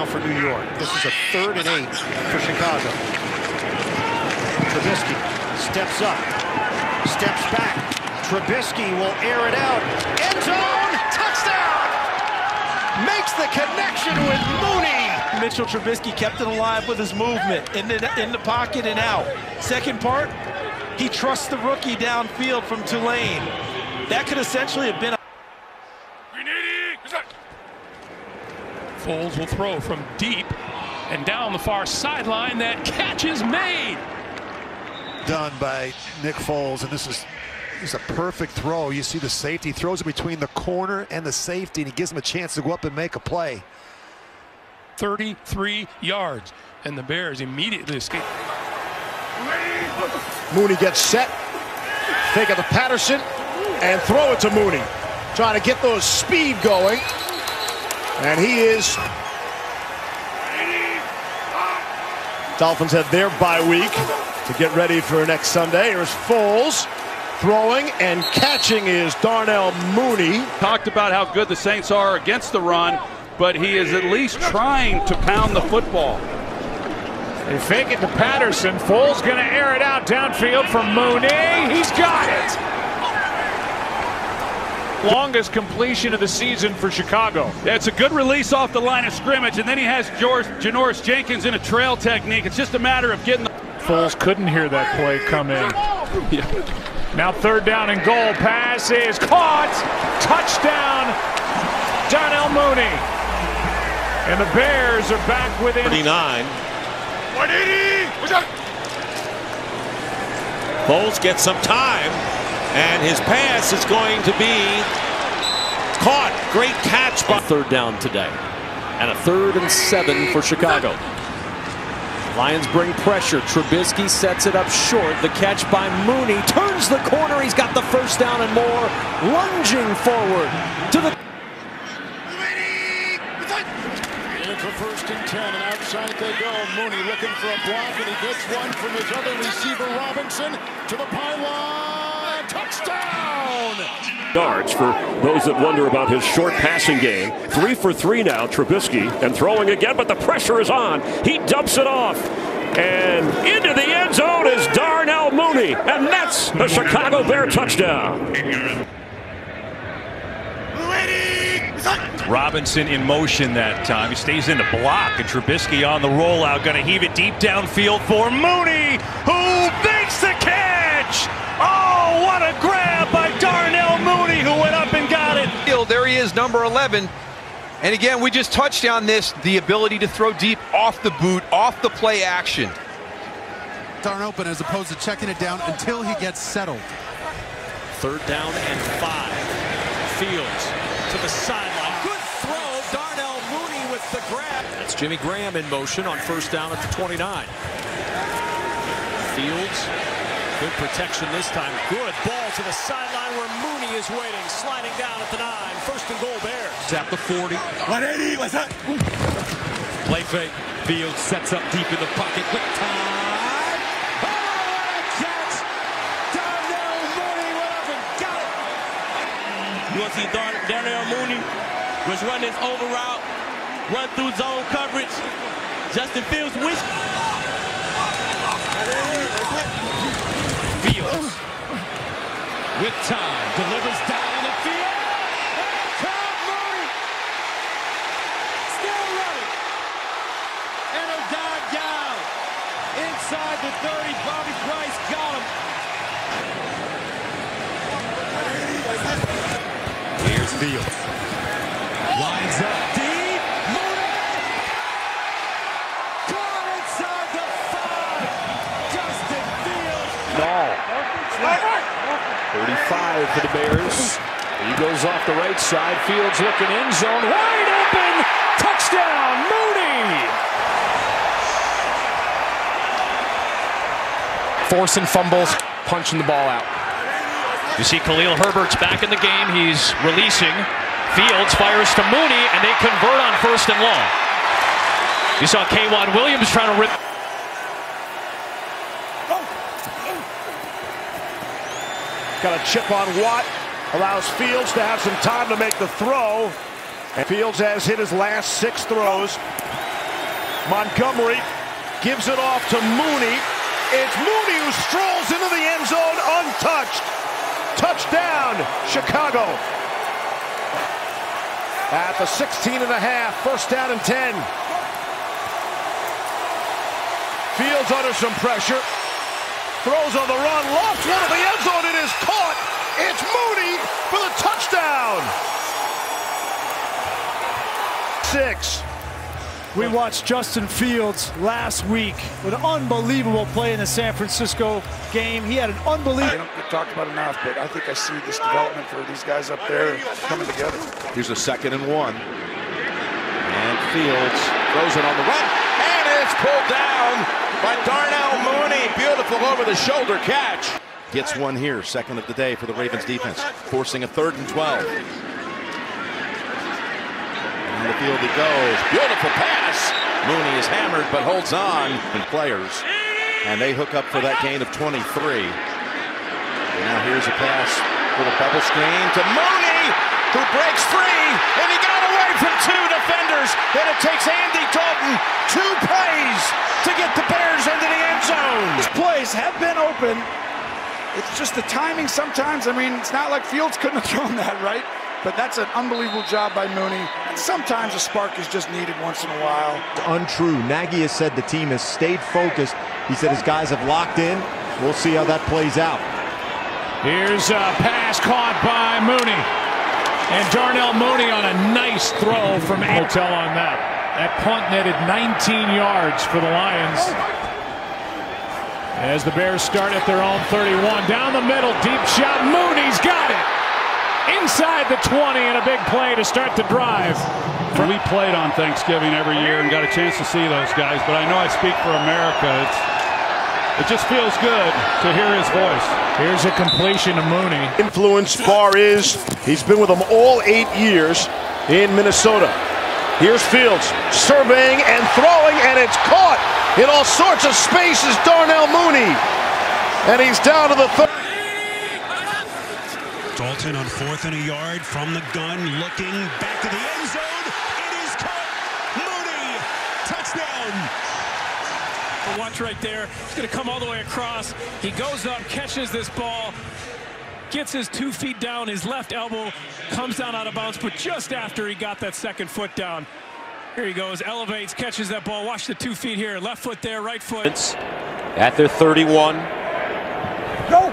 now for New York. This is a third and eight for Chicago. Trubisky steps up, steps back. Trubisky will air it out. End zone, touchdown! Makes the connection with Mooney. Mitchell Trubisky kept it alive with his movement in the, in the pocket and out. Second part, he trusts the rookie downfield from Tulane. That could essentially have been a Foles will throw from deep and down the far sideline. That catch is made. Done by Nick Foles, and this is this is a perfect throw. You see the safety throws it between the corner and the safety, and he gives him a chance to go up and make a play. 33 yards, and the Bears immediately escape. Mooney gets set. Fake it to Patterson and throw it to Mooney. Trying to get those speed going. And he is. Dolphins have their bye week to get ready for next Sunday. Here's Foles throwing and catching is Darnell Mooney. Talked about how good the Saints are against the run, but he is at least trying to pound the football. They fake it to Patterson. Foles going to air it out downfield from Mooney. He's got it longest completion of the season for Chicago. Yeah, It's a good release off the line of scrimmage, and then he has George Janoris Jenkins in a trail technique. It's just a matter of getting the. Foles couldn't hear that play come in. Yeah. Now third down and goal. Pass is caught. Touchdown, Darnell Mooney. And the Bears are back within 39. 180. Foles gets some time. And his pass is going to be caught. Great catch by third down today. And a third and seven for Chicago. Lions bring pressure. Trubisky sets it up short. The catch by Mooney turns the corner. He's got the first down and more. Lunging forward to the. for first and 10, and outside they go. Mooney looking for a block, and he gets one from his other receiver, Robinson, to the pylon. Touchdown! Yards for those that wonder about his short passing game. Three for three now, Trubisky, and throwing again, but the pressure is on. He dumps it off. And into the end zone is Darnell Mooney, and that's a Chicago Bear touchdown. Robinson in motion that time. He stays in the block, and Trubisky on the rollout, going to heave it deep downfield for Mooney, who makes the catch. What a grab by Darnell Mooney, who went up and got it. There he is, number 11. And again, we just touched on this, the ability to throw deep off the boot, off the play action. Darn open as opposed to checking it down until he gets settled. Third down and five. Fields to the sideline. Good throw. Darnell Mooney with the grab. That's Jimmy Graham in motion on first down at the 29. Fields. Good protection this time. Good ball to the sideline where Mooney is waiting. Sliding down at the nine. First and goal Bears. At the 40. 180. What's that? Play fake. Fields sets up deep in the pocket. Quick time. Oh, Darnell Mooney runs and got it. You want to see Dar Darnell Mooney was run this over route, run through zone coverage. Justin Fields wish. Fields with time delivers down the field. Tom Mooney still running. And down inside the 30. Bobby Price got him. Here's Fields. Off the right side. Fields looking end zone. Wide open. Touchdown, Mooney. Forcing fumbles, punching the ball out. You see Khalil Herbert's back in the game. He's releasing. Fields fires to Mooney, and they convert on first and long. You saw Kwan Williams trying to rip. Got a chip on Watt. Allows Fields to have some time to make the throw. And Fields has hit his last six throws. Montgomery gives it off to Mooney. It's Mooney who strolls into the end zone untouched. Touchdown, Chicago. At the 16 and a half, first down and 10. Fields under some pressure. Throws on the run, lofts one of the end zone. It is caught. It's Mooney for the touchdown. Six. We watched Justin Fields last week with an unbelievable play in the San Francisco game. He had an unbelievable. I don't get talked about enough, but I think I see this development for these guys up there coming together. Here's a second and one. And Fields throws it on the run. And it's pulled down by Darnell Mooney. Beautiful over the shoulder catch. Gets one here, second of the day for the Ravens defense, forcing a third and 12. On the field he goes. Beautiful pass. Mooney is hammered but holds on. And players. And they hook up for that gain of 23. Now here's a pass for the bubble screen to Mooney, who breaks free, and he got away from two defenders. Then it takes Andy Dalton two plays to get the Bears into the end zone. These plays have been open. It's just the timing sometimes. I mean, it's not like Fields couldn't have thrown that, right? But that's an unbelievable job by Mooney. And sometimes a spark is just needed once in a while. Untrue. Nagy has said the team has stayed focused. He said his guys have locked in. We'll see how that plays out. Here's a pass caught by Mooney. And Darnell Mooney on a nice throw from Hotel on that. That punt netted 19 yards for the Lions. Oh, As the Bears start at their own 31. Down the middle, deep shot. Mooney's got it inside the 20 and a big play to start the drive. We played on Thanksgiving every year and got a chance to see those guys, but I know I speak for America. It's, it just feels good to hear his voice. Here's a completion to Mooney. Anthony Barr is, he's been with them all eight years in Minnesota. Here's Fields surveying and throwing, and it's caught in all sorts of spaces. Darnell Mooney. And he's down to the third. Dalton on fourth and a yard from the gun, looking back to the end zone. It is caught. Mooney, touchdown. Watch right there. He's going to come all the way across. He goes up, catches this ball, gets his two feet down, his left elbow comes down out of bounds, but just after he got that second foot down. Here he goes, elevates, catches that ball. Watch the two feet here. Left foot there, right foot. At their 31. Go.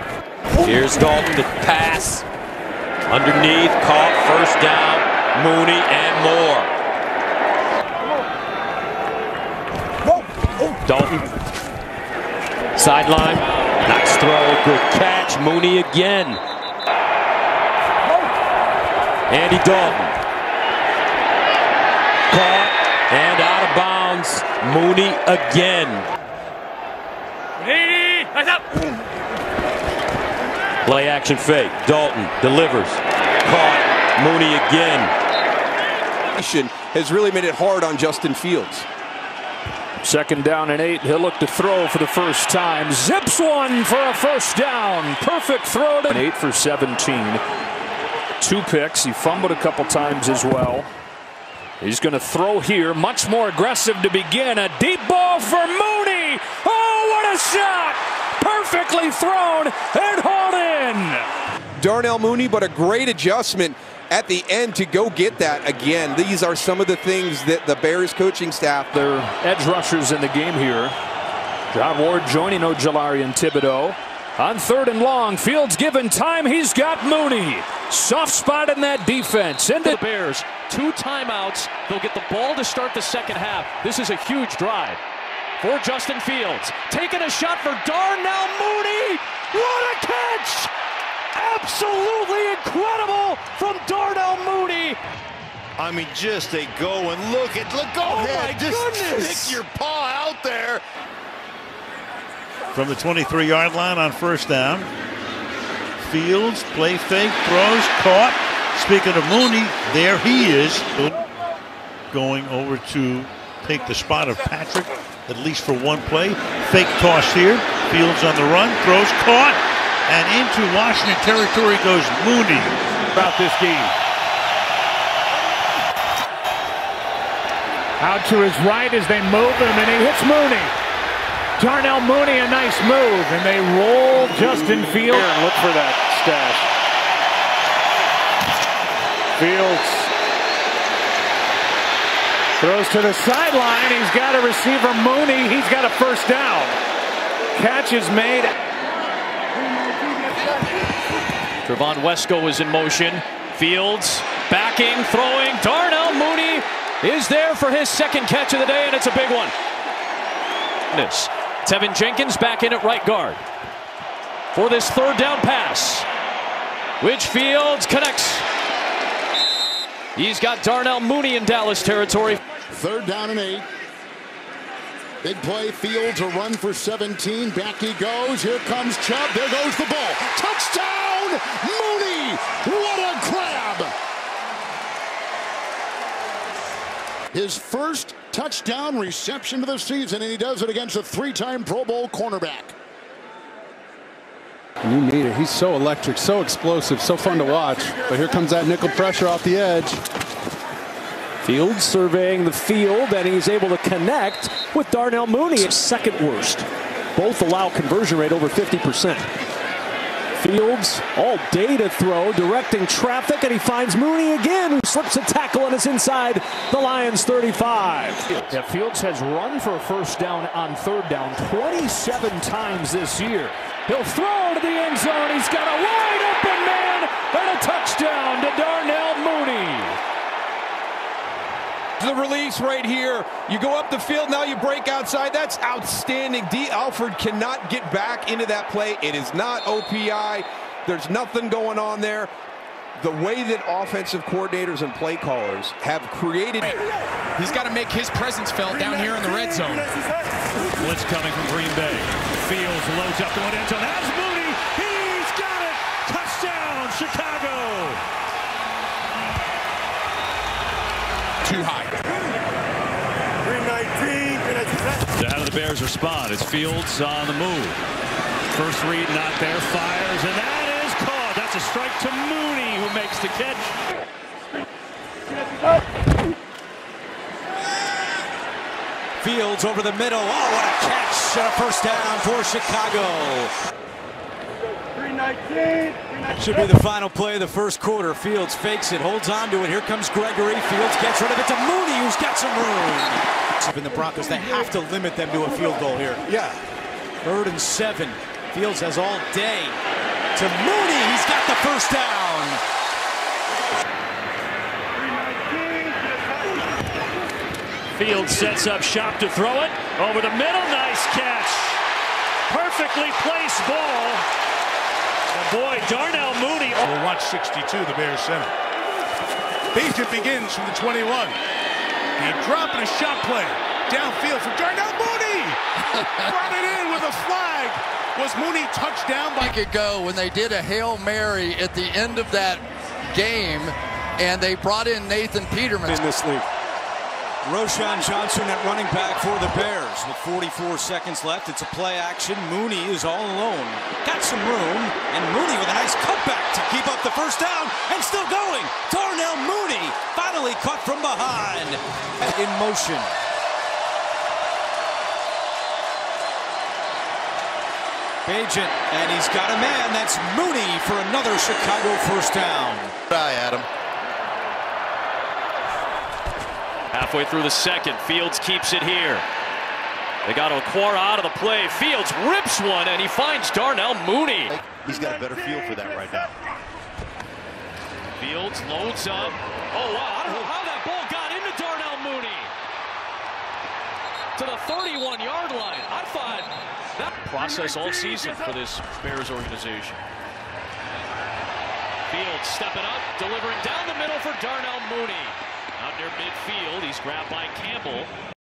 Here's Dalton to pass. Underneath, caught, first down, Mooney and more. Dalton. Sideline. Nice throw, good catch. Mooney again. Andy Dalton. Caught and out of bounds. Mooney again. Play action fake. Dalton delivers. Caught. Mooney again. Has really made it hard on Justin Fields. Second down and eight. He'll look to throw for the first time. Zips one for a first down. Perfect throw to eight for 17. Two picks. He fumbled a couple times as well. He's going to throw here. Much more aggressive to begin. A deep ball for Mooney. Oh, what a shot! Perfectly thrown and hauled in. Darnell Mooney, but a great adjustment at the end to go get that again. These are some of the things that the Bears coaching staff. Their edge rushers in the game here. Jihad Ward joining Ojulari and Thibodeaux. On third and long, Fields given time. He's got Mooney. Soft spot in that defense. Into the Bears. Two timeouts. They'll get the ball to start the second half. This is a huge drive for Justin Fields. Taking a shot for Darnell Mooney. What a catch! Absolutely incredible from Darnell Mooney. I mean, just a go and look at look. Go Oh ahead, my just goodness. stick your paw out there. From the 23-yard line on first down. Fields, play fake, throws, caught. Speaking of Mooney, there he is. Going over to take the spot of Patrick, at least for one play. Fake toss here. Fields on the run, throws, caught. And into Washington territory goes Mooney. About this game. Out to his right as they move him, and he hits Mooney. Darnell Mooney, a nice move, and they roll Justin Fields. Look for that stash. Fields throws to the sideline. He's got a receiver, Mooney. He's got a first down. Catch is made. Trevon Wesco is in motion. Fields backing, throwing. Darnell Mooney is there for his second catch of the day, and it's a big one. This Teven Jenkins back in at right guard for this third down pass, which Fields connects. He's got Darnell Mooney in Dallas territory. Third down and eight. Big play, Fields a run for 17. Back he goes. Here comes Chubb. There goes the ball. Touchdown, Mooney! What a grab! His first touchdown reception of the season, and he does it against a three-time Pro Bowl cornerback. You need it. He's so electric, so explosive, so fun to watch. But here comes that nickel pressure off the edge. Fields surveying the field, and he's able to connect with Darnell Mooney. It's second worst. Both allow conversion rate over 50%. Fields all day to throw, directing traffic, and he finds Mooney again, who slips a tackle and is inside the Lions 35. Yeah, Fields has run for a first down on third down 27 times this year. He'll throw to the end zone. He's got a wide open man and a touchdown to Darnell Mooney. The release right here. You go up the field, now you break outside. That's outstanding. Dee Alford cannot get back into that play. It is not OPI. There's nothing going on there. The way that offensive coordinators and play callers have created. He's got to make his presence felt down here in the red zone. Blitz coming from Green Bay. Fields loads up the one end zone. Has Mooney. He's got it. Touchdown, Chicago. Too high. 319. How do the Bears respond? It's Fields on the move. First read not there. Fires, and that is caught. That's a strike to Mooney, who makes the catch. Fields over the middle. Oh, what a catch. Uh, first down for Chicago. Should be the final play of the first quarter. Fields fakes it, holds on to it. Here comes Gregory. Fields gets rid of it to Mooney, who's got some room. In the Broncos, they have to limit them to a field goal here. Yeah. Third and seven. Fields has all day. To Mooney, he's got the first down. Fields sets up shop to throw it. Over the middle. Nice catch. Perfectly placed ball. And boy, Darnell Mooney. We'll watch 62, the Bears center. Agent begins from the 21. He dropping a shot play. Downfield from Darnell Mooney. Brought it in with a flag. Was Mooney touched down by week ago when they did a Hail Mary at the end of that game, and they brought in Nathan Peterman. In this league. Roschon Johnson at running back for the Bears with 44 seconds left. It's a play action. Mooney is all alone. Got some room, and Mooney with a nice cutback to keep up the first down, and still going. Darnell Mooney finally caught from behind. In motion. Agent, and he's got a man. That's Mooney for another Chicago first down. Try, Adam. Halfway through the second, Fields keeps it here. They got Okwara out of the play. Fields rips one, and he finds Darnell Mooney. He's got a better feel for that right now. Fields loads up. Oh, wow. I don't know how that ball got into Darnell Mooney. To the 31-yard line. I thought that process all season for this Bears organization. Fields stepping up, delivering down the middle for Darnell Mooney. Out near midfield, he's grabbed by Campbell.